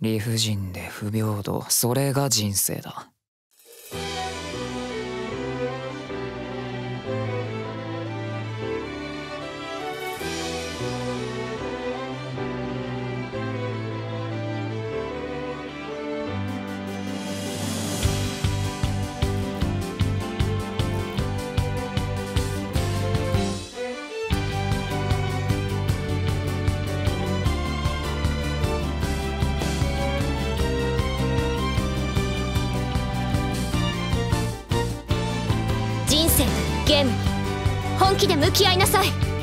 理不尽で不平等。それが人生だ。本気で向き合いなさい。